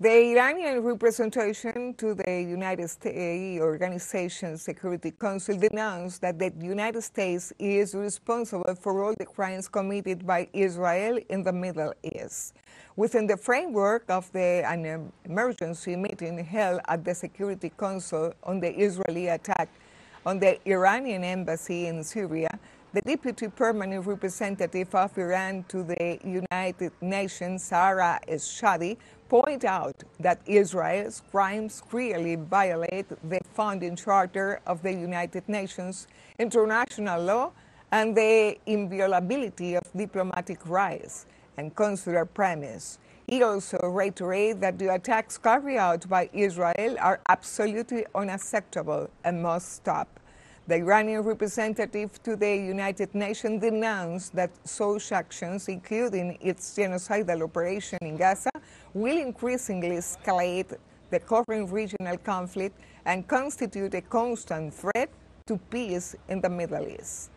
The Iranian representation to the United States eh, Organization Security Council denounced that the United States is responsible for all the crimes committed by Israel in the Middle East. Within the framework of the an emergency meeting held at the Security Council on the Israeli attack on the Iranian embassy in Syria, the Deputy Permanent Representative of Iran to the United Nations, Zahra Ershadi, point out that Israel's crimes clearly violate the founding charter of the United Nations, international law, and the inviolability of diplomatic rights and consular premise. He also reiterated that the attacks carried out by Israel are absolutely unacceptable and must stop. The Iranian representative to the United Nations denounced that such actions, including its genocidal operation in Gaza, will increasingly escalate the current regional conflict and constitute a constant threat to peace in the Middle East.